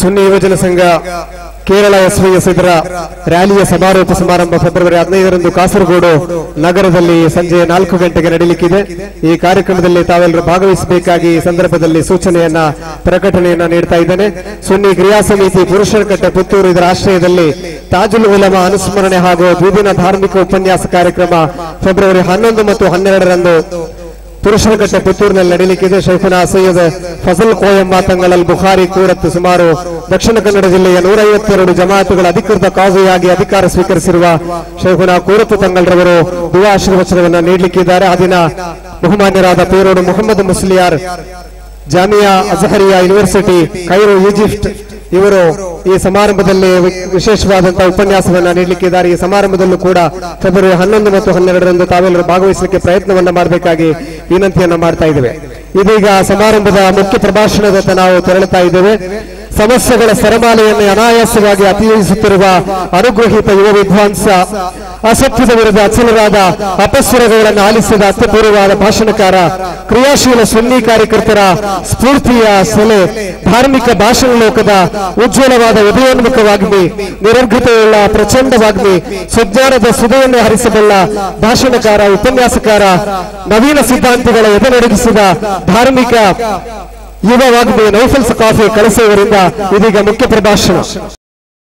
ಸುನ್ನಿ ಯುವಜನ ಸಂಘ ಕೇರಳ ಎಸ್ವೈಎಸ್ ಇದರ ರ್ಯಾಲಿಯ ಸಮಾರೋಪ ಸಮಾರಂಭ ಫೆಬ್ರವರಿ ಹದಿನೈದರಂದು ಕಾಸರಗೋಡು ನಗರದಲ್ಲಿ ಸಂಜೆ ನಾಲ್ಕು ಗಂಟೆಗೆ ನಡೆಯಲಿಕ್ಕಿದೆ ಈ ಕಾರ್ಯಕ್ರಮದಲ್ಲಿ ತಾವೆಲ್ಲರೂ ಭಾಗವಹಿಸಬೇಕಾಗಿ ಈ ಸಂದರ್ಭದಲ್ಲಿ ಸೂಚನೆಯನ್ನ, ಪ್ರಕಟಣೆಯನ್ನ ನೀಡ್ತಾ ಇದ್ದೇನೆ. ಸುನ್ನಿ ಕ್ರಿಯಾ ಸಮಿತಿ ಪುರುಷರ ಕಟ್ಟೆ ಪುತ್ತೂರು ಇದರ ಆಶ್ರಯದಲ್ಲಿ ತಾಜುಲ್ ಉಲಮ ಅನುಸ್ಮರಣೆ ಹಾಗೂ ದ್ವಿದಿನ ಧಾರ್ಮಿಕ ಉಪನ್ಯಾಸ ಕಾರ್ಯಕ್ರಮ ಫೆಬ್ರವರಿ ಹನ್ನೊಂದು ಮತ್ತು ಹನ್ನೆರಡರಂದು ಪುರುಷರ ಕಟ್ಟೆ ಪುತ್ತೂರಿನಲ್ಲಿ ನಡೆಯಲಿಕ್ಕಿದೆ ಶೈಖುನಾ ಸೈಯದ್ ಫಜಲ್ ಕೋಯಮ್ಮ ತಂಗಳಲ್ ಬುಖಾರಿ ಕೂರತ್ ಸುಮಾರು ದಕ್ಷಿಣ ಕನ್ನಡ ಜಿಲ್ಲೆಯ ನೂರೈವತ್ತೆರಡು ಜಮಾತುಗಳ ಅಧಿಕೃತ ಕಾಜುಯಾಗಿ ಅಧಿಕಾರ ಸ್ವೀಕರಿಸಿರುವ ಶೈಖುನಾ ಕೂರತ್ ತಂಗಲ್ರವರು ದುವಾ ಆಶೀರ್ವಚನವನ್ನು ನೀಡಲಿಕ್ಕಿದ್ದಾರೆ ಆ ದಿನ ಬಹುಮಾನ್ಯರಾದ Perode Mohammed Musliyar Jamia Azhariya university Cairo Egypt ಇವರು ಈ ಸಮಾರಂಭದಲ್ಲಿ ವಿಶೇಷವಾದಂತಹ ಉಪನ್ಯಾಸವನ್ನ ನೀಡಲಿಕ್ಕಿದ್ದಾರೆ. ಈ ಸಮಾರಂಭದಲ್ಲೂ ಕೂಡ ಫೆಬ್ರವರಿ ಹನ್ನೊಂದು ಮತ್ತು ಹನ್ನೆರಡರಂದು ತಾವೆಲ್ಲರೂ ಭಾಗವಹಿಸಲಿಕ್ಕೆ ಪ್ರಯತ್ನವನ್ನ ಮಾಡಬೇಕಾಗಿ ವಿನಂತಿಯನ್ನ ಮಾಡ್ತಾ ಇದ್ದೇವೆ. ಇದೀಗ ಸಮಾರಂಭದ ಮುಖ್ಯ ಪ್ರಭಾಷಣದತ್ತ ನಾವು ತೆರಳುತ್ತಾ ಇದ್ದೇವೆ. ಸಮಸ್ಯೆಗಳ ಸರಮಾಲೆಯನ್ನು ಅನಾಯಾಸವಾಗಿ ಅತಿಯೋಜಿಸುತ್ತಿರುವ ಅನುಗ್ರಹಿತ ಯುವ ವಿದ್ವಾಂಸ ಅಸತ್ಯದ ವಿರುದ್ಧ ಅಚಲರಾದ ಅಪಸ್ವರಗಳನ್ನು ಆಲಿಸಿದ ಅತ್ಯಪೂರ್ವವಾದ ಭಾಷಣಕಾರ, ಕ್ರಿಯಾಶೀಲ ಸುನ್ನಿ ಕಾರ್ಯಕರ್ತರ ಸ್ಫೂರ್ತಿಯ ಸೆಲೆ, ಧಾರ್ಮಿಕ ಭಾಷಣ ಲೋಕದ ಉಜ್ವಲವಾದ ಉದಯೋನ್ಮುಖವಾಗ್ನಿ ನಿರರ್ಘತೆಯುಳ್ಳ ಪ್ರಚಂಡವಾಗ್ನಿ ಸುಜ್ಞಾನದ ಸುಧೆಯನ್ನು ಹರಿಸಬಲ್ಲ ಭಾಷಣಕಾರ, ಉಪನ್ಯಾಸಕಾರ, ನವೀನ ಸಿದ್ಧಾಂತಗಳ ಎದೆನಡಗಿಸಿದ ಧಾರ್ಮಿಕ ಯುವ ವಾಗ್ಮಿ ನೌಫಲ್ ಸಕಾಫಿ ಕಳಿಸುವವರಿಂದ ಇದೀಗ ಮುಖ್ಯ ಪ್ರಭಾಷಣ.